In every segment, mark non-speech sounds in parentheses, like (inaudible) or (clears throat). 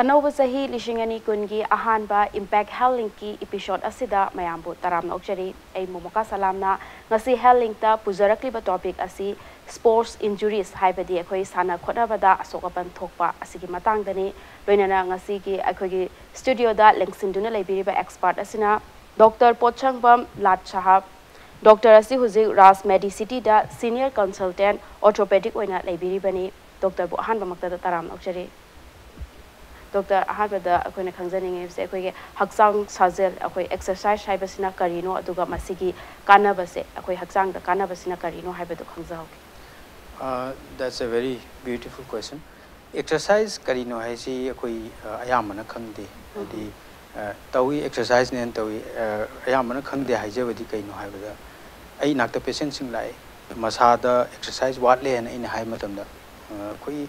अनौब चही लिशिंग अनी कुनगी अहानबा इम्पैक्ट की एपिसोड मयामबु तराम नौचरी ए मोमोका सलामना ngasi ki akhoi gi studio da lengsinduna leibiriba expert asina dr pochangbam lat sahab dr asi huzik ras medicity da senior consultant orthopedic oina leibiribani dr bu ahanba makta taram nokchari doctor खंजनिंगे से अखोगे हक्चांग साजेल अखोई exercise हाइबसिना करिनो अदुगा मसिगी कानबसे अखोई हक्चांग द कानबसिना करिनो tawi ayamana khangde hai je wadi kaino hai bada ai nakta patient sing lai masada exercise wat le na ina hai matam da koi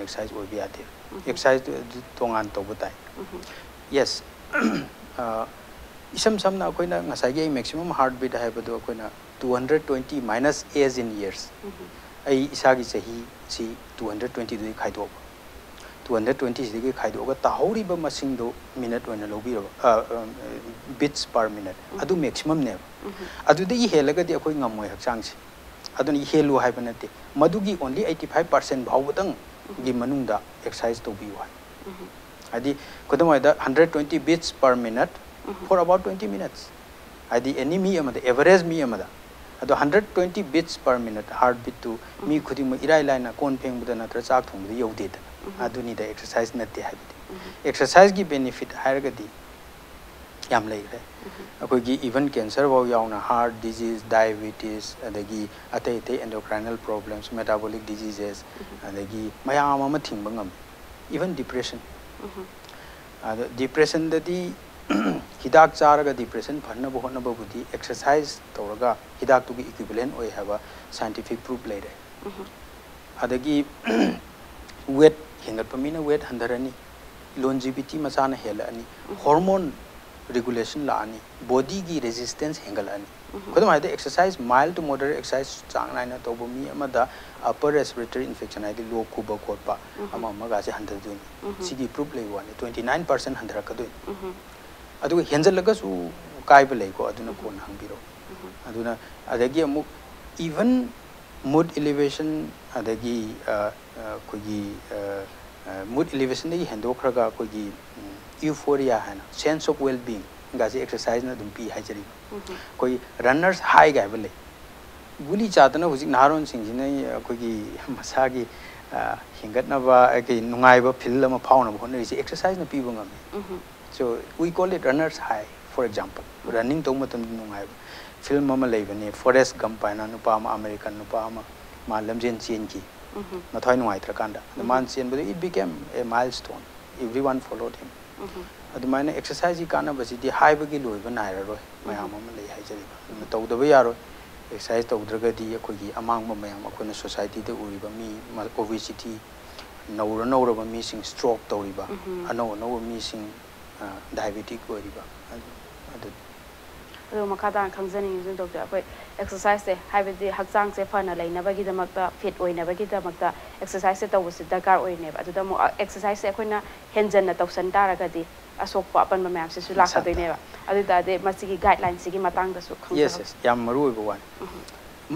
exercise हो भी आते एक्सरसाइज तोान तब यस इसम समना मेक्सीम हार्ट बीट है two hundred twenty minus age in years अगर चाही टू हंड्रेड ट्वेंटी खाद 220 खाइदोग ताहौरीब मसिंगदो मिनट ओना लोबिरब बिट्स पर मिनट अदु मैक्सिमम ने अदु दे हेलगदि अखोय ngamoi hakchang si adun helu haiba nate madugi only 85% bhawadang gi manungda exercise to biwa adi kodamai da 120 beats per minute for about 20 minutes adi any mi amada average mi amada ꯑꯗꯣ 120 beats per minute heart ꯕꯤꯠꯇꯨ ꯃꯤ ꯈꯨꯗꯤꯡꯃꯛ ꯏꯔꯥꯏ ꯂꯥꯏꯅ ꯀꯣꯟ ꯐꯦꯡꯕꯗ ꯅꯠꯇ꯭ꯔꯒ ꯆꯥꯛ ꯊꯣꯡꯕꯗ ꯌꯧꯗꯦꯗꯅ अदुनी एक्सरसाइज नती है एक्सरसाइज की बेनिफिट है याम इवन कैंसर वो यौना हार्ट डिज़ीज़ डायबिटीज़ अदगी अत इत एंडोक्राइनल प्रॉब्लम्स मेटाबॉलिक डिजीजेस मैम थी ग इवन डिप्रेशन अद डिप्रेशन हिदाक चारग डिप्रेशन फन हूँ एक्सरसाइज तौर हिदाक इक्विवेलेंट हो साइंटिफिक प्रूफ लेर अदगी (clears throat) वेट हेंगपमीन वेट हंधरनी लोजीबीटी मचान हेल हॉर्मोन रेगुलेशन लाने बॉडी की रेजिस्टेंस हेंगल खुद exercise mild to moderate exercise China तब मीम अपर रेस्पिरेटरी इन्फेक्शन है लो खूब खोप से हंधरदी प्रूफ लेवे ट्वेंटी नाइन पर्सेंट हंधर हेंजलगू कायब लेको को हंगीर अगे even mood elevation lei wani 29% handra ka duni adu henjalaga su kai ba lei ko aduna kon hangbiro aduna adagi amu even mood elevation adagi kogi mood elevation dagi hendokraga kogi euphoria hana sense of well being gaji exercise na dum pi hajari koi runners high ga bale guli chadana hujik naron sing jina kogi masagi hingat na ba ke nungai ba fil ama na thoi nuai thar kanda the man sien but it became a milestone everyone followed him adumaina exercise ka na basi di high bagi loi ba nai roi mayam ma lei hai jari ba tau da ba yaro exercise tau draga di akoi gi amang ma mayam akoi na society de uri ba mi obesity नौर नौरब मीसिंग stroke तौरीब अनौ अनौब मीसिंग diabetic होरीब ꯑꯩꯈꯣꯏꯅ ꯁꯣꯁꯥꯏꯇꯤꯗ ꯎꯔꯤꯕ ꯃꯤ obesity ꯅꯧꯔ ꯅꯧꯔꯕ ꯃꯤꯁꯤꯡ ꯁ꯭ꯇ꯭ꯔꯣꯛ ꯇꯧꯔꯤꯕ ꯑꯅꯧ ꯑꯅꯧꯕ ꯃꯤꯁꯤꯡ ꯗꯥꯏꯕꯦꯇꯤꯛ ꯑꯣꯏꯔꯤꯕ ꯑꯗꯨ ꯑꯗꯨ ꯃꯈꯥ ꯇꯥꯅ ꯈꯪꯖꯅꯤꯡꯉꯤꯁꯤ ꯗꯣꯛꯇꯔ ꯑꯩꯈꯣꯏ ꯑꯦꯛꯁꯔꯁꯥꯏꯖꯁꯦ ꯍꯥꯏꯕꯗꯤ ꯍꯛꯆꯥꯡꯁꯦ ꯐꯅ ꯂꯩꯅꯕꯒꯤꯗꯃꯛꯇ ꯐꯤꯠ ꯑꯣꯏꯅꯕꯒꯤꯗꯃꯛꯇ ꯑꯦꯛꯁꯔꯁꯥꯏꯖꯁꯦ ꯇꯧꯕꯁꯤ ꯗꯔꯀꯥꯔ ꯑꯣꯏꯅꯦꯕ ꯑꯗꯨꯗ ꯑꯃꯨꯛ ꯑꯦꯛꯁꯔꯁꯥꯏꯖꯁꯦ ꯑꯩꯈꯣꯏꯅ ꯍꯦꯟꯖꯟꯅ ꯇꯧꯁꯟ ꯇꯥꯔꯒꯗꯤ ꯑꯁꯣꯛꯄ ꯑꯄꯟꯕ ꯃꯌꯥꯝꯁꯤꯁꯨ ꯂꯥꯛꯀꯗꯣꯏꯅꯦꯕ ꯑꯗꯨ ꯇꯥꯔꯗꯤ ꯃꯁꯤꯒꯤ ꯒꯥꯏꯗꯂꯥꯏꯟꯁꯤꯒꯤ ꯃꯇꯥꯡꯗꯁꯨ ꯌꯦꯁ ꯌꯦꯁ ꯌꯥꯝ ꯃꯔꯨ ꯑꯣꯏꯕ ꯋꯥꯅꯤ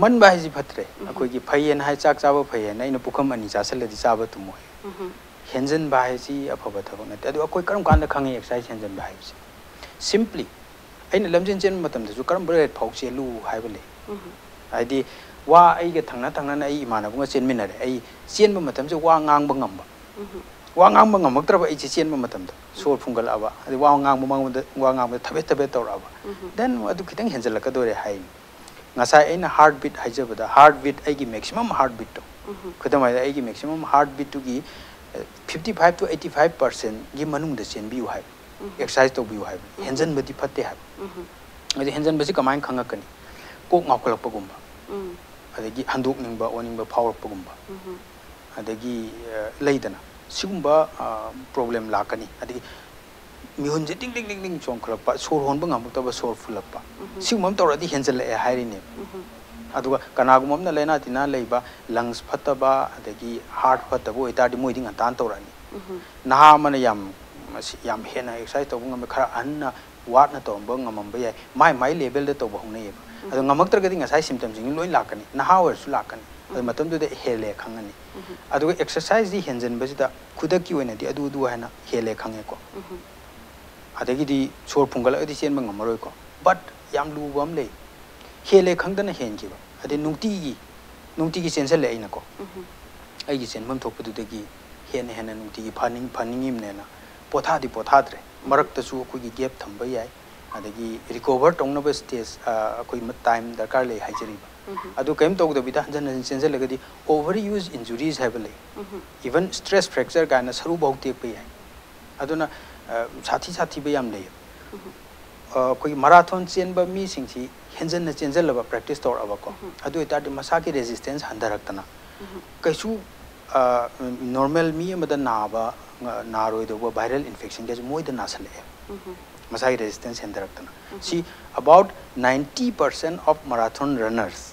ꯃꯟꯕ ꯍꯥꯏꯁꯤ ꯐꯠꯇ꯭ꯔꯦ ꯑꯩꯈꯣꯏꯒꯤ ꯐꯩꯌꯦꯅ ꯍꯥꯏ ꯆꯥꯛ ꯆꯥꯕ ꯐꯩꯌꯦꯅ ꯑꯩꯅ ꯄꯨꯈꯝ ꯑꯅꯤ ꯆꯥꯁꯤꯜꯂꯗꯤ ꯆꯥꯕ ꯇꯨꯝꯃꯣꯏ ꯍꯦꯟꯖꯟꯕ ꯍꯥꯏꯁꯤ ꯑꯐꯕ ꯊꯕꯛ ꯅꯠꯇꯦ ꯑꯗꯨ ꯑꯩꯈꯣꯏ ꯀꯔꯝ ꯀꯥꯟꯗ ꯈꯪꯉꯤ ꯑꯦꯛꯁꯔꯁꯥꯏꯖ ꯍꯦꯟꯖꯟꯕ ꯍꯥꯏꯕꯁꯤ ꯁꯤꯝꯄ꯭ꯂꯤ ꯑꯩꯅ ꯂꯝꯖꯦꯟ ꯆꯦꯟꯕ ꯃꯇꯝꯗꯁꯨ ꯀꯔꯝꯕ ꯔꯦꯠ ꯐꯥꯎ ꯆꯦꯜꯂꯨ ꯍꯥꯏꯕ ꯂꯩ ꯍꯥꯏꯗꯤ ꯋꯥ ꯑꯩꯒ ꯊꯪꯅ ꯊꯪꯅꯅ ꯑꯩ ꯏꯃꯥꯟꯅꯕꯒ ꯆꯦꯟꯃꯤꯟꯅꯔꯦ ꯑꯩ ꯆꯦꯟꯕ ꯃꯇꯝꯁꯦ ꯋꯥ ꯉꯥꯡꯕ ꯉꯝꯕ ꯋꯥ ꯉꯥꯡꯕ ꯉꯝꯃꯛꯇ꯭ꯔꯕ ꯑꯩꯁꯦ ꯆꯦꯟꯕ ꯃꯇꯝꯗ ꯁꯣꯔ ꯐꯨꯡꯒꯠꯂꯛꯑꯕ ꯑꯗꯩ ꯋꯥ ꯉꯥꯡꯕ ꯃꯉꯣꯟꯗ ꯋꯥ ꯉꯥꯡꯕꯗ ꯊꯕꯦꯠ ꯊꯕꯦꯠ ꯇꯧꯔꯛꯑꯕ ꯗꯦꯟ ꯑꯗꯨ ꯈꯤꯇꯪ ꯍꯦꯟꯖꯜꯂꯛꯀꯗꯣꯏꯔꯦ ꯍꯥꯏꯅꯤ ꯉꯁꯥꯏ ꯑꯩꯅ ꯍꯥꯔꯠ ꯕꯤꯠ ꯍꯥꯏꯖꯕꯗ ꯍꯥꯔꯠ ꯕꯤꯠ ꯑꯩꯒꯤ ꯃꯦꯛꯁꯤꯃꯝ ꯍꯥꯔꯠ ꯕꯤꯠꯇꯣ ꯈꯨꯗꯝ ꯍꯥꯏꯔꯕꯗ ꯑꯩꯒꯤ maximum heart ꯕꯤꯠꯇꯨꯒꯤ fifty five to eighty five ꯄꯥꯔꯁꯦꯟꯒꯤ ꯃꯅꯨꯡꯗ ꯆꯦꯟꯕꯤꯌꯨ ꯍꯥꯏꯕ एक्सरसाइज तो बियु है हेंजन फते है हेंजन बसी कमाइन खंगकनी कोक निंबा ओनिंबा फावरपगुम्बा अदगी लेदना सिगुम्बा प्रॉब्लम लाकनी मिहुन टिंग टिंग टिंग टिंग चोंखलपा सोर होनबा ngamukta सोर फुलपा सिगुम्बम तौरदी हेंजल ए हाइरिने लंग्स फतबा अदगी हार्ट फतबो इतादि मोइदिंग तान तौरानी नहा मन हेना एक्सरसाइज तौब ngam खरा अन्ना वाट ना तौब ngamam ba yai mai mai level da tauba hong nei adu ngamak tar gadi ngasai symptoms jing loi lakani naha wer su lakani adu matam du de hele khangani adu exercise di henjen ba da khuda ki oina di adu du hana hele khange ko adagi di sor phungal adi chen ma ngamaroi ko but पोथा पोथाद्रे मरक्तसु अखुगी गेप थंबई आय अदगी recover stage अखुई time दरकार ले हाइजरी अदु केम तोग दो बिदा जन सेंसे ओवर यूज़ इंजुरीज हेवले इवन स्ट्रेस फ्रैक्चर गाना सरु बहुत ते पे आय साथी साथी बे याम ले चेन मी सिंगसी हेंजन न चेंजल ल मसा की रेजिस्टेंस हंधरतना कई नॉर्मल मी मद नाबा नारोइदो वायरल इन्फेक्शन के मोइद नासले मसा की रेजिस्टेंस हंदरक्तना सी about 90% of marathon runners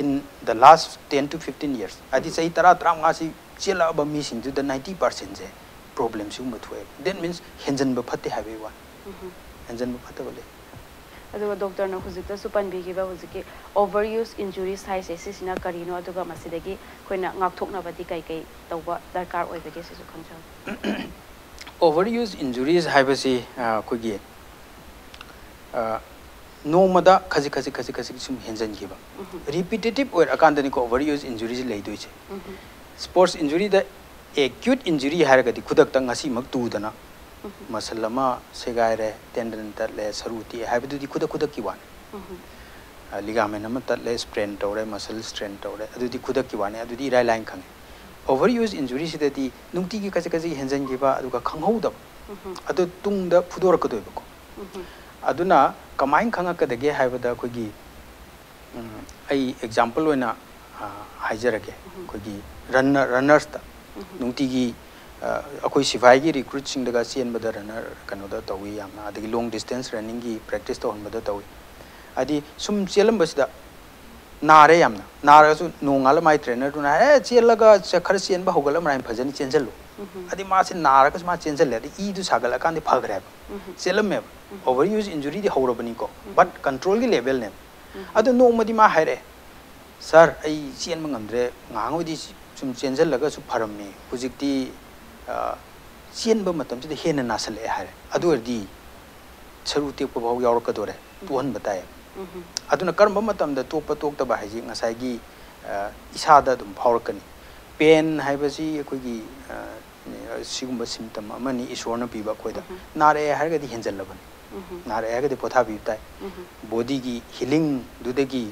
in the last 10 to 15 years adi sai tara tram nga si chela ba mi sing the 90% je problem sung thue that means henjan ba phatte have one henjan ba phatte doctor न बिगी बा हुजिक overuse injuries हाई से सिना करिनो अदुगा मसिदगी कोइना ngaktoknabadi kai kai tawba darkar oibage sisu khangja overuse injuries कोगी नोमदा खजि खजि खजि खजि सुम हेंजन रिपीटेटिव ओर अकांदनी को ओवर यूज़ इंजुरीज लेदोइ छे sports injury the acute injury हारगदी खुदक तंग tudana मसल से गायरे तेंदन तत्ले सरू ती है खुद खुद की वाने लिगामेंट तत्ले स्प्रेन तौर मसल स्ट्रेन तौर खुद की वाने इराय लाइन खाने ओवर यूज़ इंजुरी से कच कच हेंजनगी खाहौदब तुद फुदरको कमाय खादे अगर एग्जापल रनर रनर्स नुटी की अखोई सिफाई की रिक्रूट सिंह चेन बद रनर कनो तौई लॉन्ग डिस्टेंस रनिंग की प्रैक्टिस तौहन तौई अदी सुम चेलबसीद नारे यामना नारगसु नोंगाल माई ट्रेनर तुना ए चेलगा खर चेन हौगल मराइन फजन चेंजलो अदी मासे नारगस मा चेंजले अदी ई दु सागल कांदे फगरे चेलमे ओवर यूज़ इंजुरी दी हौरबनी को बट कंट्रोल की लेवल ने अदु नोंमदी मा हायरे सर आई चेन मंगमद्रे ngangoidi sum chenjal laga su pharami hujikti ꯆꯦꯟꯕ ꯃꯇꯝꯁꯤꯗ ꯍꯦꯟꯅ ꯅꯥꯁꯜꯂꯛꯑꯦ ꯍꯥꯏꯔꯦ ꯑꯗꯨ ꯑꯣꯏꯔꯗꯤ ꯁꯔꯨ ꯇꯦꯛꯄ ꯐꯥꯎ ꯌꯥꯎꯔꯛꯀꯗꯣꯔꯦ ꯇꯣꯛꯍꯟꯕ ꯇꯥꯏ ꯑꯗꯨꯅ ꯀꯔꯝꯕ ꯃꯇꯝꯗ ꯇꯣꯛꯄ ꯇꯣꯛꯇꯕ ꯍꯥꯏꯁꯤ ꯉꯁꯥꯏꯒꯤ ꯏꯁꯥꯗ ꯑꯗꯨꯝ ꯐꯥꯎꯔꯛꯀꯅꯤ ꯄꯦꯟ ꯍꯥꯏꯕꯁꯤ ꯑꯩꯈꯣꯏꯒꯤ ꯁꯤꯒꯨꯝꯕ ꯁꯤꯝꯇꯝ ꯑꯃꯅꯤ ꯏꯁꯣꯔꯅ ꯄꯤꯕ ꯑꯩꯈꯣꯏꯗ ꯅꯥꯔꯛꯑꯦ ꯍꯥꯏꯔꯒꯗꯤ ꯍꯦꯟꯖꯜꯂꯕꯅꯤ ꯅꯥꯔꯛꯑꯦ ꯍꯥꯏꯔꯒꯗꯤ ꯄꯣꯊꯥꯕꯤꯕ ꯇꯥꯏ ꯕꯣꯗꯤꯒꯤ ꯍꯤꯂꯤꯡꯗꯨꯗꯒꯤ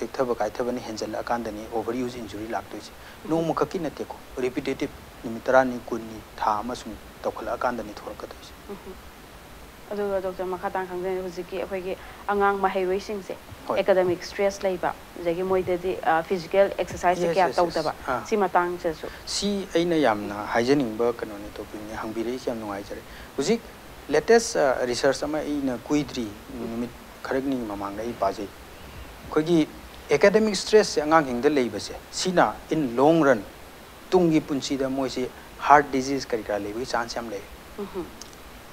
कायथब टेक्थब कायथबने हेंजल्लाकांदनी ओवर यूज़ इंजुरी लाक्तोइसे नोम खकी नतेको रिपीटेटिव निमित तरानी कुन्नी था तौखलाकांदनी थोरकतोइसे अदुगा डॉक्टर मखातां खंगदे हुजिकी अखोइगी अंगांग माहेरोइसिंगसे academic stress academic stress se angang hing de lei base sina in long run tung gi punchi da moi se heart disease kari ka lei chance am lei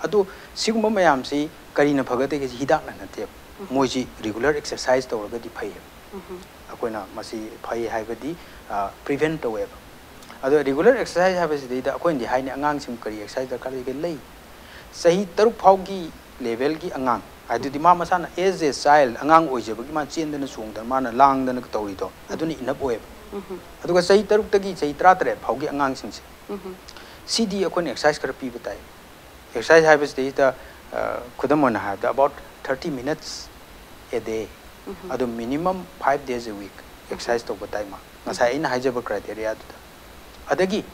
adu sigum ma yam si kari na phagate ge hidak na na te moi ji regular exercise to ga di phai akoi na ma si phai hai ba di prevent to web adu regular exercise ha ba si de da akoi di hai ne angang sim kari exercise da ka lei ge lei sahi taruk phau gi level gi angang ꯑꯗꯨꯗꯤ ꯃꯥ ꯃꯁꯥꯅ as a child ꯑꯉꯥꯡ ꯑꯣꯏꯖꯕꯒꯤ ꯃꯥ ꯆꯦꯟꯗꯅ ꯆꯣꯡꯗꯅ ꯃꯥꯅ ꯂꯥꯡꯗꯅ ꯇꯧꯔꯤꯗꯣ ꯑꯗꯨꯅ enough ꯑꯣꯏꯌꯦꯕ ꯑꯗꯨꯒ ꯆꯍꯤ ꯇꯔꯨꯛꯇꯒꯤ ꯆꯍꯤ ꯇꯔꯥꯇꯔꯦꯠ ꯐꯥꯎꯒꯤ ꯑꯉꯥꯡꯁꯤꯡꯁꯦ ꯁꯤꯗꯤ ꯑꯩꯈꯣꯏꯅ ꯑꯦꯛꯁꯔꯁꯥꯏꯖ ꯈꯔ ꯄꯤꯕ ꯇꯥꯏ ꯑꯦꯛꯁꯔꯁꯥꯏꯖ ꯍꯥꯏꯕꯁꯤꯗꯩꯗ ꯈꯨꯗꯝ ꯑꯣꯏꯅ ꯍꯥꯏꯔꯕꯗ about thirty minutes a day ꯑꯗꯨ minimum five days a week exercise to batai ma ngasai ina haijaba criteria du adagi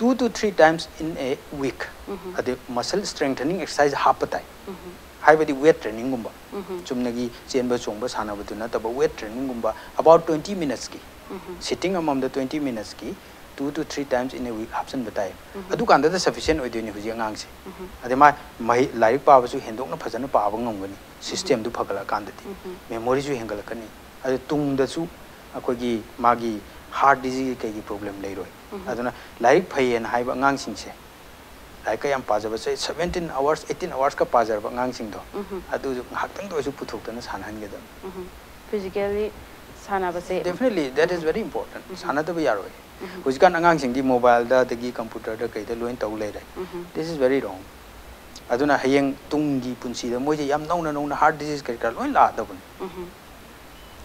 2 to 3 times in a week ade muscle strengthening exercise hapatai haibadi weight training sana badu na taba weight training gumba about 20 minutes ki sitting among the 20 minutes ki two to three times in a week hapsan batai adu kanda da sufficient oi deni huji angang se ade ma mai larik pa ba su hendok na phajana pa ba ngam gani system du phagala kanda ti memory ju hengala kani ade tung da su akoi gi magi heart disease kai gi problem lei roi aduna larik phai en hai ba angang like का पाजबस seventeen hours eighteen hours का पाजब आंगो अदाने definitely that is very important सानब यार आगामी mobile computer कई लोन तौ ले दिस इज़ वेरी रॉन्ग अदुना हयेंग तुंगी पुंसी नौना नौना हार्ट डिज़ीज़ कर कर लोन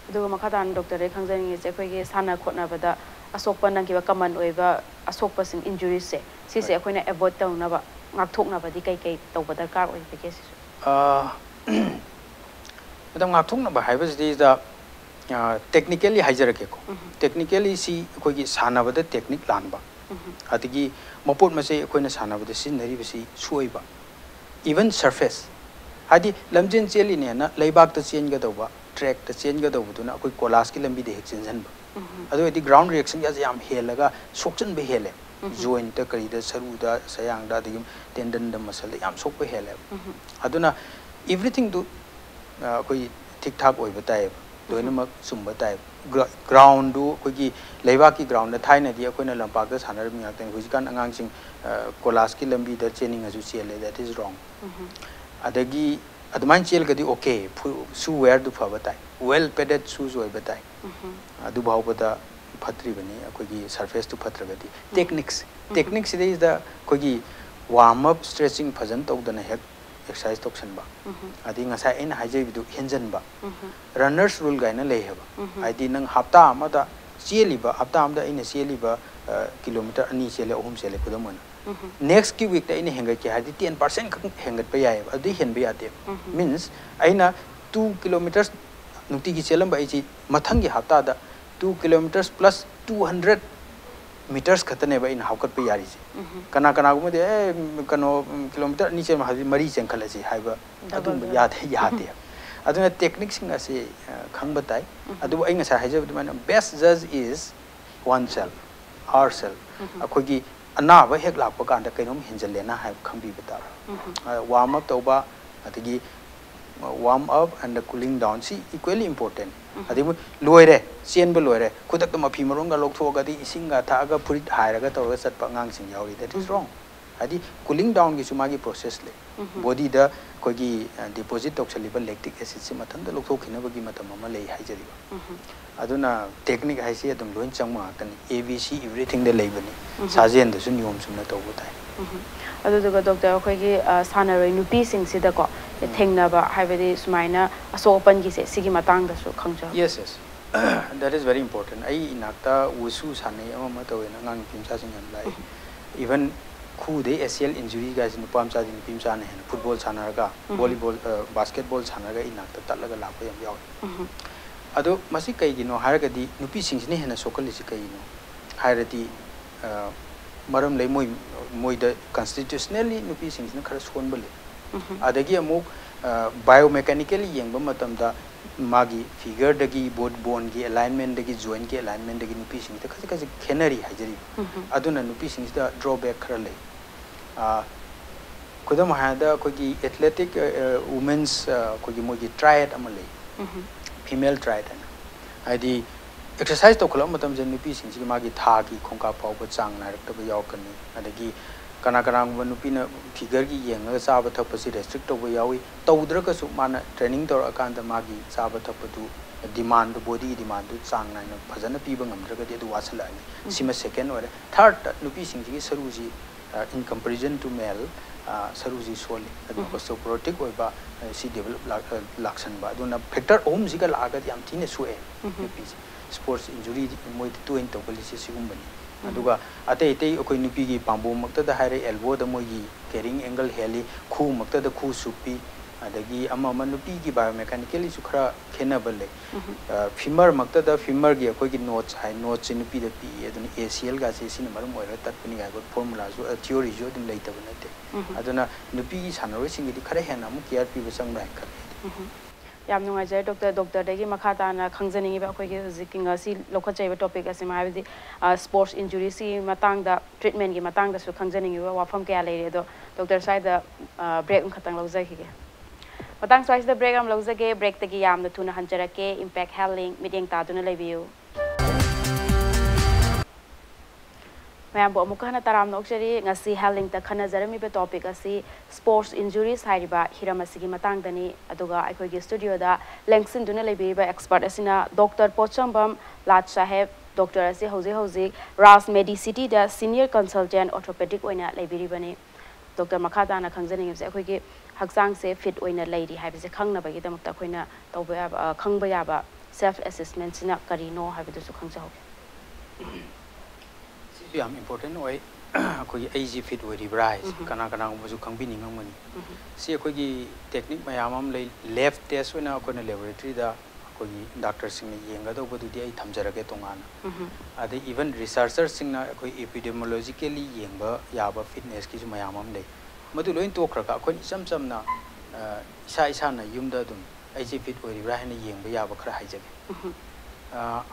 ꯑꯗꯨꯒ ꯃꯈꯥ ꯇꯥꯅ ꯗꯣꯛꯇꯔꯗꯩ ꯈꯪꯖꯅꯤꯡꯉꯤꯁꯦ ꯑꯩꯈꯣꯏꯒꯤ ꯁꯥꯟꯅ ꯈꯣꯠꯅꯕꯗ ꯑꯁꯣꯛꯄ ꯅꯪꯈꯤꯕ ꯀꯃꯟ ꯑꯣꯏꯕ ꯑꯁꯣꯛꯄꯁꯤꯡ ꯏꯟꯖꯨꯔꯤꯁꯦ ꯁꯤꯁꯦ ꯑꯩꯈꯣꯏꯅ ꯑꯦꯚꯣꯏꯗ ꯇꯧꯅꯕ ꯉꯥꯛꯊꯣꯛꯅꯕꯗꯤ ꯀꯩ ꯀꯩ ꯇꯧꯕ ꯗꯔꯀꯥꯔ ꯑꯣꯏꯕꯒꯦ ꯁꯤꯁꯨ ꯃꯇꯝ ꯉꯥꯛꯊꯣꯛꯅꯕ ꯍꯥꯏꯕꯁꯤꯗꯩꯗ टेक्निकली हाइजरकेको टेक्निकली सी अखोगी सानबद टेक्निक लानबा अदगी मपोट मसे अखोइना सानबद सिनरिबसी सुइबा इवन सरफेस हादि लमजेन चेलिने ना लेबाक त चेनगदौबा ट्रैक चेनगदौबदुना अखोइ कोलास की लंबी अदो यदि ग्राउंड रिएक्शन या याम हेलगा सोक्चन बे हेले joint ta kari da saru da sayang da digim tendon da muscle da yam sok be hele aduna everything do koi ठीक ठाक ओइबा ताइब लोनमक सुम ताइब ग्राउंड अखोगी लेबाकी ग्राउंड थाइनदी अखोइना लंपाक अदमान चेल गदी ओके सु वेयर दु फा बताय वेल पेडेड शूज़ होय बताय अदु भाव बता फत्री बने अकोगी सरफेस तु फत्र गदी टेक्निक्स टेक्निक्स इज़ द कोगी वार्म अप स्ट्रेचिंग फजन तो दन हे एक्सरसाइज तो छन बा आदि नसा एन हाइजे बिदु हेंजन बा रनर्स रूल गाइन ले हे बा आदि नंग हप्ता आमदा चेलिबा हप्ता आमदा इन चेलिबा किलोमीटर अनि चेले ओम चेले कुदमन नेक्स्ट की वीक अगर हेंगे टेन पर्सेंट हेंगे अभी हेनब यादे मीनस अना टू किलोमीटर्स नुटी की चलब अच्छी मथंग हफ़्ता two kilometres plus two hundred metres खतने वह हाकप यारीजे कना कना ए कनो किलोमीटर अनी चल मरी चंखल है यादे अगर टेक्निक खब तय बेस्ट जज is one self or self अखोगी अनाब हेक लापकान कम हिंजलना खबीबाब वाम अप तब warm up and cooling down से इक्वेली इंपोर्टेंट अभी लोरें चेनब लोरें खुद मफी मरूंग लौथोगे इसिंग थाग फुरी हायर तौर चत आगाम दैट इज़ रॉन्ग है कुलिंग डाउन की मांग प्रोसेस ले बॉडी अखोगी डिपोजिट तौसली लेक्टिक एसिड से मतलब लौथोखीनबी aduna technique hai si adum loin chang ma kan abc everything de leibani sajen de sun yom sum na to butai adu duga doctor khoi gi sana roi nupi sing si da ko thengna ba haibedi sumaina aso open gi se sigi matang da su khangja yes yes that is very important ai inakta wusu sane ama ma to na ngang pim sa sing lai even khu de acl injury ga sin pam sa din pim sa ne football sanar ga volleyball basketball sanar ga inakta talaga la ko yam yaw ꯑꯗꯣ ꯃꯁꯤ ꯀꯩꯒꯤꯅꯣ ꯍꯥꯏꯔꯒꯗꯤ ꯅꯨꯄꯤꯁꯤꯡꯁꯤꯅ ꯍꯦꯟꯅ ꯁꯣꯛꯀꯜꯂꯤꯁꯤ ꯀꯩꯒꯤꯅೋ ꯍꯥꯏꯔꯗꯤ ꯃꯔꯝ ꯂꯩ ꯃꯣꯏ ꯃꯣꯏꯗ ꯀꯟꯁꯇꯤꯇ꯭ꯌꯨꯁꯅꯦꯜꯂꯤ ꯅꯨꯄꯤꯁꯤꯡꯁꯤꯅ ꯈꯔ ꯁꯣꯟꯕ ꯂꯩ ꯑꯗꯒꯤ ꯑꯃꯨꯛ बायोमेकानिकली येंब मतमदा मागी फिगरदगी बोट बोनगी अलाइनमेंटदगी जॉइंटगी अलाइनमेंटदगी नुपीसिंगदा खजि खजि खेनरी हाइजरी अदुना नुपीसिंगदा ड्रॉबैक खरा ले खुदम हायदा कोगी एथलेटिक वुमेन्स कोगी मोगी ट्रायड अमा ले फीमेल ट्रायड हाइदी एक्सरसाइज तो खलम मतम जे नुपीसिंगजी मागी थागी खोंका पाव चांग नारक्तब यावकनी अदगी कना कना नुपीना फिगर की येंग चाब थपसी रेस्ट्रिक्ट तब यावी तौद्रगसु माना ट्रेनिंग तौर अकांद मागी चाब थपदु डिमांड बॉडी की डिमांड चांग नाइन फजन पीब ngमद्रगदि अदु वासलानी सिमा सेकेंड ओरे थर्ड नुपी सिंगी सरुजी इन कंपैरिजन टू मेल सरुजी सोली अदु ऑस्टियोपोरोटिक ओइबा सी डेवलप लाक्सन बा अदुना फैक्टर ओम सिगा लागत याम थिने in comparison to male saruji soli adu ko so protic oi ba si develop lakshan ba do na factor om ji ka lagat yam tine su e sports injury moi tu en to policy si gum bani adu ga ate ate koi nupi gi pambu makta da hare elbow da moi gi carrying angle heli khu makta da khu supi ꯑꯃ ꯑꯃ ꯅꯨꯄꯤꯒꯤ ꯕꯥꯏꯑꯣꯃꯦꯀꯥꯅꯤꯀꯦꯜꯂꯤꯁꯨ ꯈꯔ ꯈꯦꯠꯅꯕ ꯂꯩ ꯐꯤꯃꯔ ꯃꯛꯇꯗ ꯐꯤꯃꯔꯒꯤ ꯑꯩꯈꯣꯏꯒꯤ notes ꯍꯥꯏ ꯅꯣꯠꯁꯦ ꯅꯨꯄꯤꯗ ꯄꯤꯌꯦ ꯑꯗꯨꯅ ꯑꯦ ꯁꯤ ꯑꯦꯜꯒꯥꯁꯦ ꯁꯤꯅ ꯃꯔꯝ ꯑꯣꯏꯔꯒ ꯇꯠꯄꯅꯤ ꯍꯥꯏꯕ ꯐꯣꯔꯃꯨꯂꯥꯁꯨ ꯊꯤꯑꯣꯔꯤꯁꯨ ꯑꯗꯨꯝ ꯂꯩꯇꯕ ꯅꯠꯇꯦ ꯑꯗꯨꯅ ꯅꯨꯄꯤꯒꯤ ꯁꯥꯟꯅꯔꯣꯏꯁꯤꯡꯒꯤꯗꯤ ꯈꯔ ꯍꯦꯟꯅ ꯑꯃꯨꯛ ꯀꯤꯌꯔ ꯄꯤꯕ ꯆꯪꯕ꯭ꯔꯥ ꯍꯥꯏꯅ ꯈꯜꯂꯤ ꯌꯥꯝ ꯅꯨꯡꯉꯥꯏꯖꯔꯦ ꯗꯣꯛꯇꯔ ꯗꯣꯛꯇꯔꯗꯒꯤ ꯃꯈꯥ ꯇꯥꯅ ꯈꯪꯖꯅꯤꯡꯉꯤꯕ ꯑꯩꯈꯣꯏꯒꯤ ꯍꯧꯖꯤꯛꯀꯤ ꯉꯁꯤ ꯂꯧꯈꯠꯆꯔꯤꯕ ꯇꯣꯄꯤꯛ ꯑꯁꯤꯃ ꯍꯥꯏꯕꯗꯤ ꯁ꯭ꯄꯣꯔꯠꯁ ꯏꯟꯖꯨꯔꯤꯁꯤ ꯃꯇꯥꯡꯗ ꯇ꯭ꯔꯤꯠꯃꯦꯟꯒꯤ ꯃꯇꯥꯡꯗꯁꯨ ꯈꯪꯖꯅꯤꯡꯉꯤꯕ ꯋꯥꯐꯝ ꯀꯌꯥ ꯂꯩꯔꯦ ꯑꯗꯣ ꯗꯣꯛꯇꯔ ꯁ꯭ꯋꯥꯏꯗ ꯕ꯭ꯔꯦꯛ ꯑꯃꯈꯛꯇꯪ ꯂꯧꯖꯈꯤꯒꯦ ꯃꯇꯥꯡ ꯁ꯭ꯋꯥꯏꯁꯤꯗ ꯕ꯭ꯔꯦꯛ ꯑꯃ ꯂꯧꯖꯒꯦ ꯕ꯭ꯔꯦꯛꯇꯒꯤ ꯌꯥꯝꯅ ꯊꯨꯅ ꯍꯟꯖꯔꯛꯀꯦ ꯏꯝꯄꯦꯛ ꯍꯦꯜ ꯂꯤꯡ ꯃꯤꯠꯌꯦꯡ ꯇꯥꯗꯨꯅ ꯂꯩꯕꯤꯌꯨ ꯃꯌꯥꯝꯕꯨ ꯑꯃꯨꯛꯀ ꯍꯟꯅ ꯇꯔꯥꯝꯅ ꯑꯣꯛꯆꯔꯤ ꯉꯁꯤ ꯍꯦꯜꯂꯤꯡꯇ ꯈꯟꯅꯖꯔꯝꯃꯤꯕ ꯇꯣꯄꯤꯛ ꯑꯁꯤ ꯁ꯭ꯄꯣꯔꯠꯁ ꯏꯟꯖꯨꯔꯤꯁ ꯍꯥꯏꯔꯤꯕ ꯍꯤꯔꯝ ꯑꯁꯤꯒꯤ ꯃꯇꯥꯡꯗꯅꯤ ꯑꯗꯨꯒ ꯑꯩꯈꯣꯏꯒꯤ ꯁ꯭ꯇꯨꯗꯤꯑꯣꯗ ꯂꯦꯡꯁꯤꯟꯗꯨꯅ ꯂꯩꯕꯤꯔꯤꯕ ꯑꯦꯛꯁꯄꯔꯠ ꯑꯁꯤꯅ ꯗꯣꯛꯇꯔ ꯄꯣꯠꯁꯪꯕꯝ ꯂꯥꯠ ꯁꯥꯍꯦꯕ ꯗꯣꯛꯇꯔ ꯑꯁꯤ ꯍꯧꯖꯤꯛ ꯍꯧꯖꯤꯛ ꯔꯥꯖ ꯃꯦꯗꯤꯁꯤꯇꯤꯗ ꯁꯤꯅꯤꯌꯔ ꯀꯟꯁꯜꯇꯦꯟ ꯑꯣꯔꯊꯣꯄꯦꯗꯤꯛ ꯑꯣꯏꯅ ꯂꯩꯕꯤꯔꯤꯕꯅꯤ ꯗꯣꯛꯇꯔ ꯃꯈꯥ ꯇꯥꯅ ꯈꯪꯖꯅꯤꯡꯉꯤꯕꯁꯦ ꯑꯩꯈꯣꯏꯒꯤ ꯍꯛꯆꯥꯡꯁꯦ ꯐꯤꯠ ꯑꯣꯏꯅ ꯂꯩꯔꯤ ꯍꯥꯏꯕꯁꯦ ꯈꯪꯅꯕꯒꯤꯗꯃꯛꯇ ꯑꯩꯈꯣꯏꯅ ꯇꯧꯕ ꯌꯥꯕ ꯈꯪꯕ ꯌꯥꯕ ꯁꯦꯜꯐ ꯑꯦꯁꯦꯁꯃꯦꯟꯁꯤꯅ ꯀꯔꯤꯅꯣ ꯍꯥꯏꯕꯗꯨꯁꯨ ꯈꯪꯖꯍꯧꯒꯦ ꯁꯤꯁꯨ ꯌꯥꯝ ꯏꯝꯄꯣꯔꯇꯦꯟ ꯑꯣꯏ ꯑꯩꯈꯣꯏꯒꯤ ꯑꯩꯁꯤ ꯐꯤꯠ ꯑꯣꯏꯔꯤꯕ꯭ꯔꯥ ꯍꯥꯏꯁꯦ ꯀꯅꯥ ꯀꯅꯥꯒꯨꯝꯕꯁꯨ ꯈꯪꯕꯤꯅꯤꯡꯉꯝꯒꯅꯤ ꯁꯤ ꯑꯩꯈꯣꯏꯒꯤ ꯇꯦꯛꯅꯤꯛ ꯃꯌꯥꯝ ꯑꯃ ꯂꯩ ꯂꯦꯕ ꯇꯦꯁ ꯑꯣꯏꯅ ꯑꯩꯈꯣꯏꯅ ꯂꯦꯕꯣꯔꯦꯇꯔꯤꯗ ꯑꯩꯈꯣꯏꯒꯤ ꯗꯥꯛꯇꯔꯁꯤꯡꯅ ꯌꯦꯡꯒꯗꯧꯕꯗꯨꯗꯤ ꯑꯩ ꯊꯝꯖꯔꯒꯦ ꯇꯣꯉꯥꯟꯅ ꯑꯗꯩ ꯏꯚꯟ ꯔꯤꯁꯥꯔꯆꯔꯁꯤꯡꯅ ꯑꯩꯈꯣꯏ ꯏꯄꯤꯗꯦꯃꯣꯂꯣꯖꯤꯀꯦꯜꯂꯤ ꯌꯦꯡꯕ ꯌꯥꯕ ꯐꯤꯠꯅꯦꯁꯀꯤꯁꯨ ꯃꯌꯥꯝ ꯑꯃ ꯂꯩ ꯃꯗꯨ ꯂꯣꯏ ꯇꯣꯛꯈ꯭ꯔꯒ ꯑꯩꯈꯣꯏꯅ ꯏꯆꯝ ꯆꯝꯅ ꯏꯁꯥ ꯏꯁꯥꯅ ꯌꯨꯝꯗ ꯑꯗꯨꯝ ꯑꯩꯁꯦ ꯐꯤꯠ ꯑꯣꯏꯔꯤꯕ꯭ꯔꯥ ꯍꯥꯏꯅ ꯌꯦꯡꯕ ꯌꯥꯕ ꯈꯔ ꯍꯥꯏꯖꯒꯦ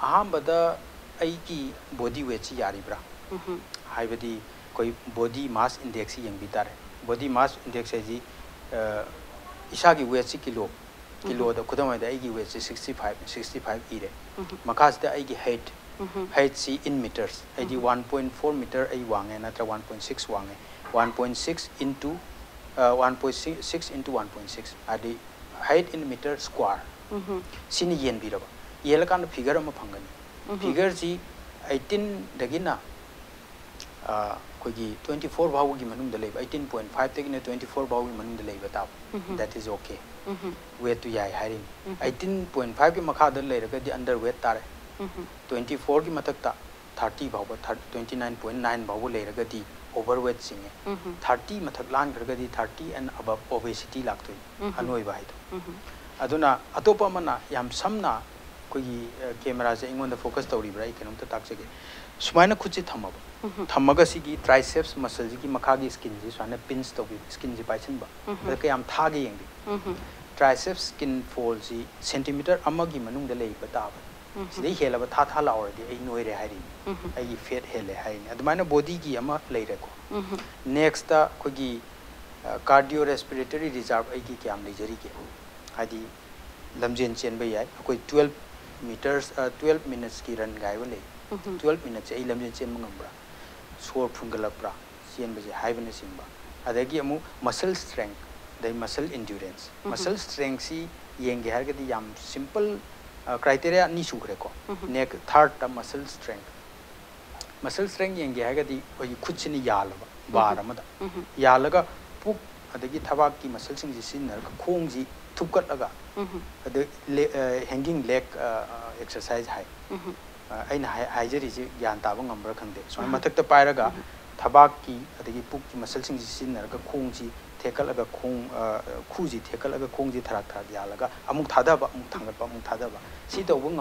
ꯑꯍꯥꯟꯕꯗ ꯑꯩꯒꯤ ꯕꯣꯗꯤ ꯋꯦꯠꯁꯤ ꯌꯥꯔꯤꯕ꯭ꯔꯥ ꯍꯥꯏꯕꯗꯤ ꯑꯩꯈꯣꯏ ꯕꯣꯗꯤ ꯃꯥꯁ ꯏꯟꯗꯦꯛꯁꯁꯤ ꯌꯦꯡꯕꯤ ꯇꯥꯔꯦ ꯕꯣꯗꯤ ꯃꯥꯁ ꯏꯟꯗꯦꯛꯁ ꯍꯥꯏꯁꯤ ꯏꯁꯥꯒꯤ ꯋꯦꯠꯁꯤ ꯀꯤꯂꯣ ꯀꯤꯂꯣꯗ ꯈꯨꯗꯝ ꯑꯣꯏꯅ ꯑꯩꯒꯤ ꯋꯦꯠꯁꯤ ꯁꯤꯛꯁꯇꯤ ꯐꯥꯏꯚ ꯁꯤꯛꯁꯇꯤ ꯐꯥꯏꯚ ꯏꯔꯦ ꯃꯈꯥꯁꯤꯗ ꯑꯩꯒꯤ ꯍꯩꯠ ꯍꯩꯠꯁꯤ ꯏꯟ ꯃꯤꯇꯔꯁ ꯑꯩꯗꯤ ꯋꯥꯟ ꯄꯣꯏꯟ ꯐꯣꯔ ꯃꯤꯇꯔ ꯑꯩ ꯋꯥꯡꯉꯦ ꯅꯠꯇ꯭ꯔꯒ ꯋꯥꯟ ꯄꯣꯏꯟ ꯁꯤꯛꯁ ꯋꯥꯡꯉꯦ 1.6 into uh, 1.6 into 1.6 adi height in meter square mm -hmm. sini yen biraba yel kan figure ama phangani mm -hmm. figure ji 18 dagina uh, kogi 24 bhavu gi manung da leba 18.5 tagina 24 bhavu gi manung da leba ta mm -hmm. that is okay mm -hmm. weight to yai harin mm -hmm. 18.5 gi makha da leira ga di under weight tare mm -hmm. 24 gi matak ta 30 bhavu 29.9 bhavu leira ga di mm -hmm. Overweight Singh है thirty मथक लान घरगदी thirty and अब obesity लागत हनोई है अतोपना अतोप मना से फोकस तोड़ी बराई के नंतर ताक सके खुद से थम थम मगसी की ट्राइसेप्स मसल की मखा की स्किन जी सुमाइना पिंस तो स्किन जी पाइसन बा था गे यंगी ट्राइसेप्स स्किन फोल्ड जी सेंटीमीटर अम्मा की मनुंग दले ही ꯁꯤꯗꯩ ꯍꯦꯜꯂꯕ ꯊꯥ ꯊꯥ ꯂꯥꯎꯔꯗꯤ ꯑꯩ ꯅꯣꯏꯔꯦ ꯍꯥꯏꯔꯤꯅꯤ ꯑꯩꯒꯤ ꯐꯦꯠ ꯍꯦꯜꯂꯦ ꯍꯥꯏꯔꯤꯅꯤ ꯑꯗꯨꯃꯥꯏꯅ ꯕꯣꯗꯤꯒꯤ ꯑꯃ ꯂꯩꯔꯦꯀꯣ ꯅꯦꯛꯁꯇ ꯑꯩꯈꯣꯏꯒꯤ ꯀꯥꯔꯗꯤꯑꯣ ꯔꯦꯁꯄꯤꯔꯦꯇꯔꯤ ꯔꯤꯖꯥꯔꯚ ꯑꯩꯒꯤ ꯀꯌꯥꯝ ꯂꯩꯖꯔꯤꯒꯦ ꯍꯥꯏꯗꯤ ꯂꯝꯖꯦꯟ ꯆꯦꯟꯕ ꯌꯥꯏ ꯑꯩꯈꯣꯏ ꯇꯨꯋꯦꯜꯞ ꯃꯤꯇꯔꯁ ꯇꯨꯋꯦꯜꯞ ꯃꯤꯅꯠꯁꯀꯤ ꯔꯟ ꯒꯥꯏꯕ ꯂꯩ ꯇꯨꯋꯦꯜꯞ ꯃꯤꯅꯠꯁꯦ ꯑꯩ ꯂꯝꯖꯦꯟ ꯆꯦꯟꯕ ꯉꯝꯕ꯭ꯔꯥ ꯁꯣꯔ ꯐꯨꯟꯒꯠꯂꯛꯄ꯭ꯔꯥ ꯆꯦꯟꯕꯁꯦ ꯍꯥꯏꯕꯅꯆꯤꯡꯕ ꯑꯗꯒꯤ ꯑꯃꯨꯛ ꯃꯁꯜ ꯁ꯭ꯇꯔꯦꯡ ꯑꯗꯩ ꯃꯁꯜ ꯏꯟꯗꯨꯔꯦꯟꯁ ꯃꯁꯜ ꯁ꯭ꯇꯔꯦꯡꯁꯤ ꯌꯦꯡꯒꯦ ꯍꯥꯏꯔꯒꯗꯤ ꯌꯥꯝ ꯁꯤꯝꯄꯜ क्राइटेरिया अनी सूखरेको नेक third muscle strength muscle strength यंगे है गदी और ये खुद नहीं याल बार अमदा याल लगा पुक अदगी थवाक की मसल सिंह जी सिन नरक खोंग जी थुपकत लगा अदे ले, हैंगिंग लेग एक्सरसाइज है ऐन हाइजरी जी ज्ञान ताबंग अम्बर खंदे सो तो थबाकी अदगी पुक की मसल सिंग जी सिन रगा खोंग थेकल खोंग खू जी थेकल अगा खोंग जी थरा थरा दिया लगा अमुक थादा बा अमुक सी तो वंग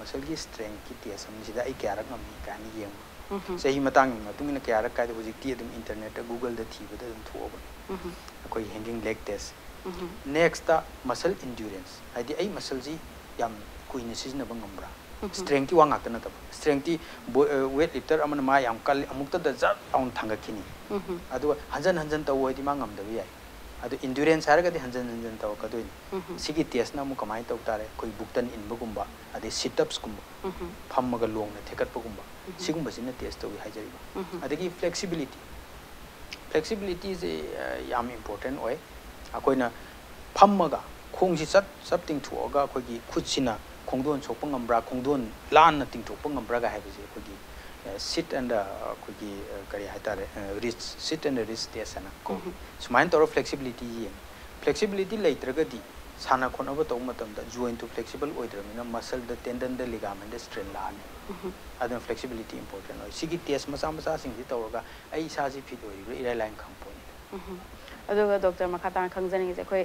मसल की स्ट्रेंथ की टेस्ट क्या रकम ही कानी ये क्या रक इंटरनेट गूगल द थी बद दम leg test next muscle endurance हाइदी a muscle जी याम strength wa ngak na tab strength weight lifter amana ma yam kal amukta da za down thanga kini adu hanjan hanjan ta wo di ma ngam da bi ai adu endurance har ga di hanjan hanjan ta ka do ni sigi test na mu kamai ta utare koi buktan in bu gumba adu sit ups gumba pham ma ga long na thekat bu gumba sigum ba sin test ta wi hai jari ba adu flexibility flexibility is yam important oi akoi na pham ma ga khong ji sat sap ting thuoga khoi gi khut sina खोंदोन सोप गम्ब्रा खोंदोन लान तिंग थोप गम्ब्रा है sit and khugi kari haitare rich sit and rich test ana ko sumain toro flexibility yeng flexibility laitra di sana khona ba tong matam da joint to flexible oidra mina muscle da tendon da ligament da strain la ani adna flexibility important oi sigi test masa masa sing di tawga ai sa ji fit oi ira line khang po ni अगर doctor मखाता खंगजने से अखोई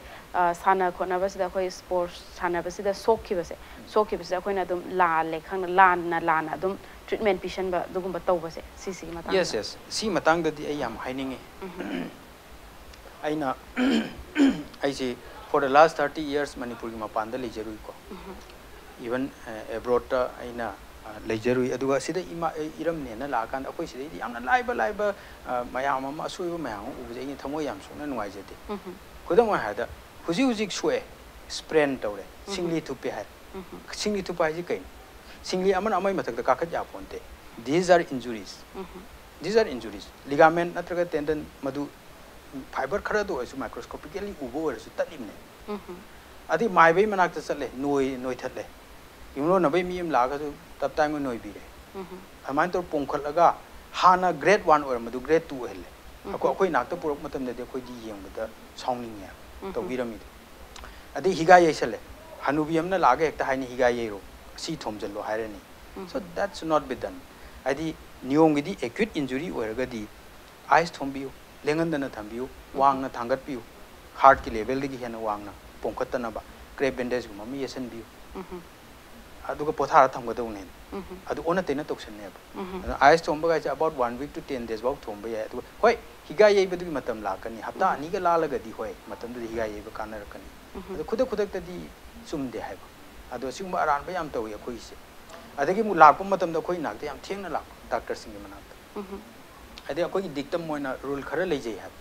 साना खोनब से अखोई sports सानब से सोखीब से सोखीब से अखोई अदम लाले खंग लान लान अदम ट्रीटमेंट पिशन ब दुगुम बताओ से सी सी मतांग यस यस सी मतांग द आई एम हाइनिंग आइना आई जी for the last 30 years Manipur मपान the even abroad आइना लेजरुई इमा इरम ने लाकान अखोय सिदा यामना लाइब लाइब मयाम अम असुय मयाम उबजे इन थमो याम सुना नुवाय जेते खुदम वा हादा हुजि हुजि स्प्रेन तौरे सिंगली थुपे हार सिंगली थुपा जि कई सिंगली अमन अमय मथक का खत यापोनते these are injuries these are injuries ligament नत्रग tendon मधु फाइबर खरा दो होइसु माइक्रोस्कोपिकली उबो होइसु तलिमने अदि माइबे मनाक तसले नोय नोय थले इमनो नबे मिम लागा तब टाइम नोई भी रहे अमाइन तो पोंखल लगा ग्रेड वन और मधु ग्रेड टू है ले अको अकोई नाक तो पुरक मतम दे अकोई जी साउंडिंग तो हिगा ये हनुबी हमने लागे एक हाइने हिगा ये रो सी थोम जल्लो नहीं so that's not be done अदि नियोम गिदि एक्यूट इंजुरी ओरगदि आइस थोंबियो लेंगंदन थंबियो वांगना थांगतपियो हार्ट की लेवल दिगी हेना वांगना पोंखतनबा क्रेप बैंडेज गुमा मी येसन बियो अदुगा पोथार थमगदौने अदु ओना तेना तोक्सने अब आइस थोंबा अबाउट 1 वीक टू 10 डेज़ बाउ थोंबा या अदु होय हिगा येब दुगी मतम लाकनी हप्ता अनि गा लालगदी होय मतम खुद खुद तदी सुमदे हाइब अदु सिंग अरान बे लाप मतम द खोय लाप डॉक्टर सिंग मनात अदे अखोय रूल खरा लेजे हाइब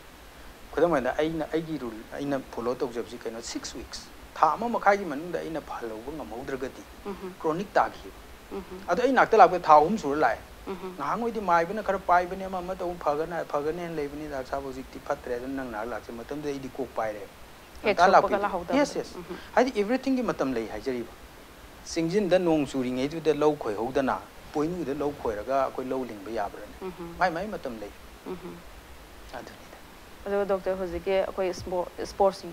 खुद मोयना रूल आइना फोलो तोक जब जी कनो 6 ꯊꯥ ꯑꯃ ꯃꯈꯥꯏꯒꯤ ꯃꯅꯨꯡꯗ ꯑꯩꯅ ꯐꯍꯜꯍꯧꯕ ꯉꯝꯍꯧꯗ꯭ꯔꯒꯗꯤ ꯀ꯭ꯔꯣꯅꯤꯛ ꯇꯥꯈꯤꯕ ꯑꯗꯣ ꯑꯩ ꯅꯥꯛꯇ ꯂꯥꯛꯄꯗ ꯊꯥ ꯑꯍꯨꯝ ꯁꯨꯔ ꯂꯥꯛꯑꯦ ꯉꯍꯥꯟꯉꯣꯏꯗꯤ ꯃꯥꯏꯕꯅ ꯈꯔ ꯄꯥꯏꯕꯅꯦ ꯑꯃ ꯑꯃ ꯇꯧꯕ ꯐꯒꯅ ꯐꯒꯅꯦꯅ ꯂꯩꯕꯅꯤ ꯗꯥꯛꯇꯔ ꯁꯥꯕ ꯍꯧꯖꯤꯛꯇꯤ ꯐꯠꯇ꯭ꯔꯦ ꯑꯗꯨꯅ ꯅꯪ ꯅꯍꯥꯛ ꯂꯥꯛꯆ ꯃꯇꯝꯗꯨꯗ ꯑꯩꯗꯤ ꯀꯣꯛ ꯄꯥꯏꯔꯦ ꯌꯦꯁ ꯌꯦꯁ ꯍꯥꯏꯗꯤ ꯑꯦꯚ꯭ꯔꯤꯊꯤꯡꯒꯤ ꯃꯇꯝ ꯂꯩ ꯍꯥꯏꯖꯔꯤꯕ ꯆꯤꯡꯖꯤꯟꯗ ꯅꯣꯡ ꯆꯨꯔꯤꯉꯩꯗꯨꯗ ꯂꯧ ꯈꯣꯏꯍꯧꯗꯅ ꯄꯣꯏꯅꯨꯗ ꯂꯧ ꯈꯣꯏꯔꯒ ꯑꯩꯈꯣꯏ ꯂꯧ ꯂꯤꯡꯕ ꯌꯥꯕ꯭ꯔꯅꯦ ꯃꯥꯏ ꯃꯥꯏ ꯃꯇꯝ ꯂꯩ ꯑꯗꯨꯅꯤꯗ ꯑꯗꯨꯒ ꯗꯣꯛꯇꯔ ꯍꯧꯖꯤꯛꯀꯤ ꯑꯩꯈꯣꯏ ꯁ꯭ꯄꯣꯔꯠꯁ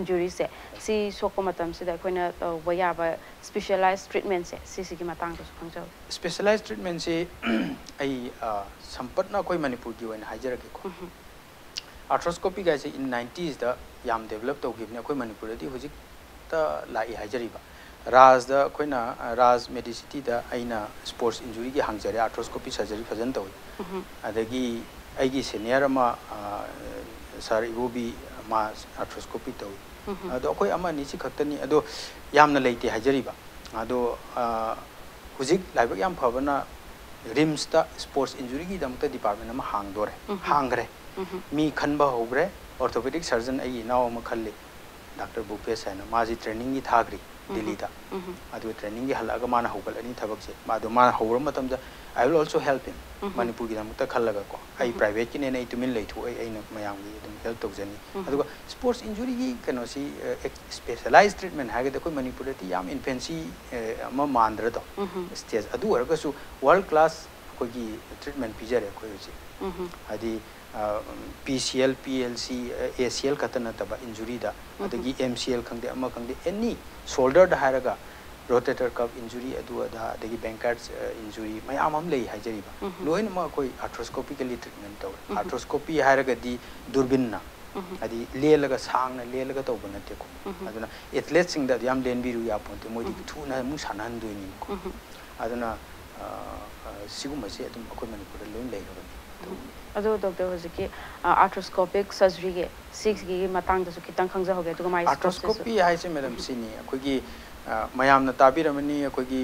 ꯏꯟꯖꯨꯔꯤꯁꯦ ꯁꯤ ꯁꯣꯛꯄ ꯃꯇꯝꯁꯤꯗ ꯑꯩꯈꯣꯏꯅ ꯇꯧꯕ ꯌꯥꯕ ꯁ꯭ꯄꯦꯁꯦꯂꯥꯏꯖ ꯇ꯭ꯔꯤꯠꯃꯦꯟꯁꯦ ꯁꯤꯁꯤꯒꯤ ꯃꯇꯥꯡꯗꯁꯨ ꯈꯪꯖꯧ ꯁ꯭ꯄꯦꯁꯦꯂꯥꯏꯖ ꯇ꯭ꯔꯤꯠꯃꯦꯟꯁꯤ ꯑꯩ ꯁꯝꯄꯠꯅ ꯑꯩꯈꯣꯏ ꯃꯅꯤꯄꯨꯔꯒꯤ ꯑꯣꯏꯅ ꯍꯥꯏꯖꯔꯛꯀꯦꯀꯣ ꯑꯥꯔꯊ꯭ꯔꯣꯁꯀꯣꯄꯤ ꯒꯥꯏꯁꯦ ꯏꯟ ꯅꯥꯏꯟꯇꯤꯁꯗ ꯌꯥꯝ ꯗꯦꯕꯂꯞ ꯇꯧꯈꯤꯕꯅꯤ ꯑꯩꯈꯣꯏ ꯃꯅꯤꯄꯨꯔꯗꯗꯤ ꯍꯧꯖꯤꯛꯇ ꯂꯥꯛꯏ ꯍꯥꯏꯖꯔꯤꯕ ꯔꯥꯖꯗ ꯑꯩꯈꯣꯏꯅ ꯔꯥꯖ ꯃꯦꯗꯤꯁꯤꯇꯤꯗ ꯑꯩꯅ ꯁ꯭ꯄꯣꯔꯠꯁ ꯏꯟꯖꯨꯔꯤꯒꯤ ꯍꯥꯡꯖꯔꯦ ꯑꯥꯔꯊ꯭ꯔꯣꯁꯀꯣꯄꯤ ꯁꯔꯖꯔꯤ ꯐꯖꯅ ꯇꯧꯏ ꯑꯗꯒꯤ ꯑꯩꯒꯤ ꯁꯦꯅꯤꯌꯔ ꯑꯃ ꯁꯥꯔ ꯏꯕꯣꯕꯤ ꯃꯥ ꯑꯥꯔꯊ꯭ꯔꯣꯁꯀꯣꯄꯤ ꯇꯧꯏ ꯑꯗꯣ ꯑꯩꯈꯣꯏ ꯑꯃ ꯑꯅꯤ ꯁꯤ ꯈꯛꯇꯅꯤ ꯑꯗꯣ ꯌꯥꯝꯅ ꯂꯩꯇꯦ ꯍꯥꯏꯖꯔꯤꯕ ꯑꯗꯣ ꯍꯧꯖꯤꯛ ꯂꯥꯏꯕꯛ ꯌꯥꯝ ꯐꯕꯅ ꯔꯤꯝꯁꯇ ꯁ꯭ꯄꯣꯔꯠꯁ ꯏꯟꯖꯨꯔꯤꯒꯤꯗꯃꯛꯇ ꯗꯤꯄꯥꯔꯠꯃꯦꯟ ꯑꯃ ꯍꯥꯡꯗꯣꯔꯦ ꯍꯥꯡꯈ꯭ꯔꯦ ꯃꯤ ꯈꯟꯕ ꯍꯧꯈ꯭ꯔꯦ ꯑꯣꯔꯊꯣꯄꯦꯗꯤꯛ ꯁꯔꯖꯟ ꯑꯩꯒꯤ ꯏꯅꯥꯎ ꯑꯃ ꯈꯜꯂꯤ ꯗꯥꯛꯇꯔ ꯚꯨꯄꯦꯁ ꯍꯥꯏꯅ ꯃꯥꯁꯤ ꯇ꯭ꯔꯦꯅꯤꯡꯒꯤ ꯊꯥꯈ꯭ꯔꯤ ꯗꯤꯜꯂꯤꯗ ꯑꯗꯨ ꯇ꯭ꯔꯦꯅꯤꯡꯒꯤ ꯍꯜꯂꯛꯑꯒ ꯃꯥꯅ ꯍꯧꯒꯠꯂꯅꯤ ꯊꯕꯛꯁꯦ ꯑꯗꯣ ꯃꯥꯅ ꯍꯧꯔ ꯃꯇꯝꯗ ꯑꯥꯏ ꯋꯤꯜ ꯑꯣꯜꯁꯣ ꯍꯦꯜꯞ ꯍꯤꯝ ꯃꯅꯤꯄꯨꯔꯒꯤꯗꯃꯛꯇ ꯈꯜꯂꯒꯀꯣ ꯑꯩ ꯄ꯭ꯔꯥꯏꯚꯦꯠꯀꯤꯅꯦꯅ ꯑꯩ ꯇꯨꯃꯤꯟ ꯂꯩꯊꯣꯛꯑꯦ ꯑꯩꯅ ꯃꯌꯥꯝꯒꯤ ꯑꯗꯨꯝ ꯍꯦꯜꯞ ꯇꯧꯖꯅꯤ ꯑꯗꯨꯒ ꯁ꯭ꯄꯣꯔꯠꯁ ꯏꯟꯖꯨꯔꯤꯒꯤ ꯀꯩꯅꯣꯁꯤ ꯁ꯭ꯄꯦꯁꯦꯂꯥꯏꯖ ꯇ꯭ꯔꯤꯠꯃꯦꯟ ꯍꯥꯏꯔꯒꯗꯤ ꯑꯩꯈꯣꯏ ꯃꯅꯤꯄꯨꯔꯗꯗꯤ ꯌꯥꯝ ꯏꯟꯐꯦꯟꯁꯤ ꯑꯃ ꯃꯥꯟꯗ꯭ꯔꯗꯣ ꯁ꯭ꯇꯦꯖ ꯑꯗꯨ ꯑꯣꯏꯔꯒꯁꯨ ꯋꯥꯔꯜ ꯀ꯭ꯂꯥꯁ ꯑꯩꯈꯣꯏꯒꯤ ꯇ꯭ꯔꯤꯠꯃꯦꯟ ꯄꯤꯖꯔꯦ ꯑꯩꯈꯣꯏ ꯍꯧꯖꯤꯛ ꯍꯥꯏꯗꯤ PCL PLC ACL kata nataba injury da adagi MCL khangde amma khangde any shoulder da haraga rotator cuff injury adu ada adagi bankards injury mai amam lei hajari ba loin ma koi arthroscopically treatment taw arthroscopy haraga di durbin na adi lelaga sangna lelaga taw bana te ko aduna athletes sing da yam len biru ya ponte modi thuna mu sanan do ni ko aduna sigum ase adum akoi manipura loin lei ro arthroscopic surgery के सिक्स की मतंग दसु कितन खंगजा हो गए तो माइ arthroscopy है से मैडम सिनी अखोगी मयाम न ताबिरमनी अखोगी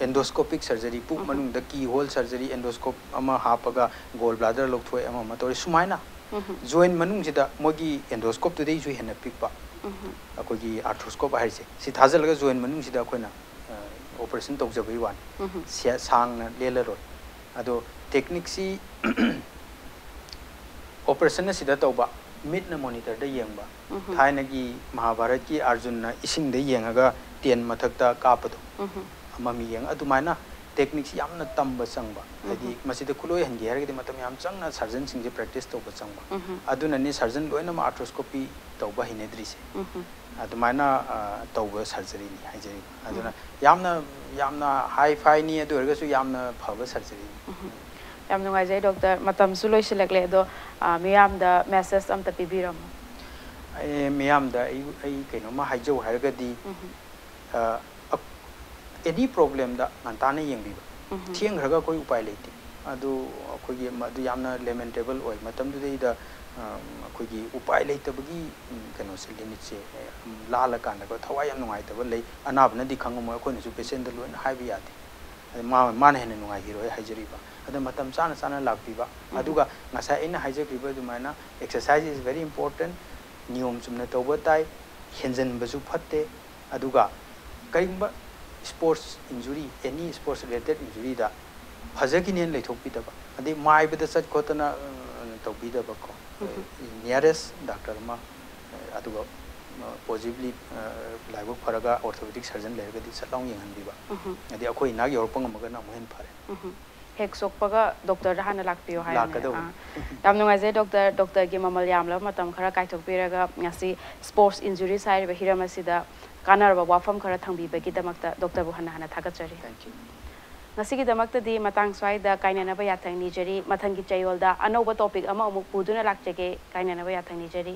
एंडोस्कोपिक सर्जरी पु मनुंग the key hole surgery endoscope अमा हापगा गोल ब्लाडर लोथोय अमा मतोरी सुमाइना joint manung jida mogi endoscope tudei ju hena pikpa akogi arthroscope hai se si thajal ga joint manung jida koina operation tokja bai wan sang na lela roi ado mahabharat ki arjun na ising da yengaga ten mathakta kapado amami yeng adumaina techniques yamna tamba changba hadi masida kuloi hangi hargidi matam yam changna surgeon singje practice tauba changba aduna ni surgeon loina ma arthroscopy tauba hinedri se adumaina tauba surgery ni hajeri aduna yamna yamna high fi ni adu ergasu yamna phaba surgery ꯌꯥꯝ ꯅꯨꯡꯉꯥꯏꯖꯩ doctor ꯃꯇꯝꯁꯨ ꯂꯣꯏꯁꯤꯜꯂꯛꯂꯦ ꯑꯗꯣ ꯃꯤꯌꯥꯝꯗ message ꯑꯝꯇ ꯄꯤꯕꯤꯔꯝꯃꯣ ꯑꯩ ꯃꯤꯌꯥꯝꯗ ꯑꯩ ꯑꯩ ꯀꯩꯅꯣꯝꯃ ꯍꯥꯏꯖꯧ ꯍꯥꯏꯔꯒꯗꯤ ꯑꯦꯅꯤ ꯄ꯭ꯔꯣꯕ꯭ꯂꯦꯝꯗ ꯉꯟꯇꯥꯅ ꯌꯦꯡꯕꯤꯕ ꯊꯦꯡꯈ꯭ꯔꯒ ꯑꯩꯈꯣꯏ ꯎꯄꯥꯏ ꯂꯩꯇꯦ ꯑꯗꯨ ꯑꯩꯈꯣꯏꯒꯤ ꯃꯗꯨ ꯌꯥꯝꯅ ꯂꯦꯃꯦꯟꯇꯦꯕꯜ ꯑꯣꯏ ꯃꯇꯝꯗꯨꯗꯩꯗ ꯑꯩꯈꯣꯏꯒꯤ ꯎꯄꯥꯏ ꯂꯩꯇꯕꯒꯤ ꯀꯩꯅꯣꯁꯦ ꯂꯤꯃꯤꯠꯁꯦ ꯂꯥꯜꯂꯀꯥꯟꯗꯀꯣ ꯊꯋꯥꯏ ꯌꯥꯝ ꯅꯨꯡꯉꯥꯏꯇꯕ ꯂꯩ ꯑꯅꯥꯕꯅꯗꯤ ꯈꯪꯉꯝꯃꯣꯏ ꯑꯩꯈꯣꯏꯅꯁꯨ ꯄꯦꯁꯦꯟꯗ ꯂꯣꯏꯅ ꯍꯥꯏꯕ ꯌꯥꯗꯦ ꯃꯥ ꯃꯥꯅ ꯍꯦꯟꯅ ꯅꯨꯡꯉꯥꯏꯈꯤꯔꯣꯏ ꯍꯥꯏꯖꯔꯤꯕ ꯑꯗ ꯃꯇꯝ ꯆꯥꯅ ꯆꯥꯅ ꯂꯥꯛꯄꯤꯕ ꯑꯗꯨꯒ ꯉꯁꯥꯏ ꯑꯩꯅ ꯍꯥꯏꯖꯈ꯭ꯔꯤꯕ ꯑꯗꯨꯃꯥꯏꯅ ꯑꯦꯛꯁꯔꯁꯥꯏꯖ ꯏꯁ ꯚꯦꯔꯤ ꯏꯝꯄꯣꯔꯇꯦꯟ ꯅꯤꯌꯣꯝ ꯆꯨꯝꯅ ꯇꯧꯕ ꯇꯥꯏ ꯍꯦꯟꯖꯟꯕꯁꯨ ꯐꯠꯇꯦ ꯑꯗꯨꯒ ꯀꯔꯤꯒꯨꯝꯕ sports injury any sports related ꯏꯟꯖꯨꯔꯤꯗ ꯐꯖꯈꯤꯅꯦꯅ ꯂꯩꯊꯣꯛꯄꯤꯗꯕ ꯑꯗꯩ ꯃꯥꯏꯕꯗ ꯆꯠ ꯈꯣꯠꯇꯅ ꯇꯧꯕꯤꯗꯕꯀꯣ ꯅꯤꯌꯔꯦꯁ ꯗꯥꯛꯇꯔ ꯑꯃ ꯑꯗꯨꯒ ꯄꯣꯖꯤꯕꯂꯤ ꯂꯥꯏꯕꯛ ꯐꯔꯒ ꯑꯣꯔꯊꯣꯄꯦꯗꯤꯛ ꯁꯔꯖꯟ ꯂꯩꯔꯒꯗꯤ ꯁꯠ ꯂꯥꯎ ꯌꯦꯡꯍꯟꯕꯤꯕ ꯑꯗꯩ ꯑꯩꯈꯣꯏ ꯏꯅꯥꯛ ꯌꯧꯔꯛꯄ ꯉꯝꯃꯒꯅ ꯑꯃꯨꯛ ꯍꯦꯟꯅ ꯐꯔꯦ ꯍꯦꯛ ꯁꯣꯛꯄꯒ ꯗꯣꯛꯇꯔꯗ ꯍꯥꯟꯅ ꯂꯥꯛꯄꯤꯌꯣ ꯍꯥꯏꯕꯅꯦ ꯂꯥꯛꯀꯗꯧꯕꯅꯤ ꯌꯥꯝ ꯅꯨꯡꯉꯥꯏꯖꯩ ꯗꯣꯛꯇꯔ ꯗꯣꯛꯇꯔꯒꯤ ꯃꯃꯜ ꯌꯥꯝꯂꯕ ꯃꯇꯝ ꯈꯔ ꯀꯥꯏꯊꯣꯛꯄꯤꯔꯒ ꯉꯁꯤ ꯁ꯭ꯄꯣꯔꯠꯁ ꯏꯟꯖꯨꯔꯤꯁ ꯍꯥꯏꯔꯤꯕ ꯍꯤꯔꯝ ꯑꯁꯤꯗ ꯀꯥꯟꯅꯔꯕ ꯋꯥꯐꯝ ꯈꯔ ꯊꯝꯕꯤꯕꯒꯤꯗꯃꯛꯇ ꯗꯣꯛꯇꯔꯕꯨ ꯍꯟꯅ ꯍꯟꯅ ꯊꯥꯒꯠꯆꯔꯤ ꯊꯦꯡꯛ ꯌꯨ ꯉꯁꯤꯒꯤꯗꯃꯛꯇꯗꯤ ꯃꯇꯥꯡ ꯁ꯭ꯋꯥꯏꯗ ꯀꯥꯏꯅꯅꯕ ꯌꯥꯊꯪ ꯅꯤꯖꯔꯤ ꯃꯊꯪꯒꯤ ꯆꯌꯣꯜꯗ ꯑꯅꯧꯕ ꯇꯣꯄꯤꯛ ꯑꯃ ꯑꯃꯨꯛ ꯄꯨꯗꯨꯅ ꯂꯥꯛꯆꯒꯦ ꯀꯥꯏꯅꯅꯕ ꯌꯥꯊꯪ ꯅꯤꯖꯔꯤ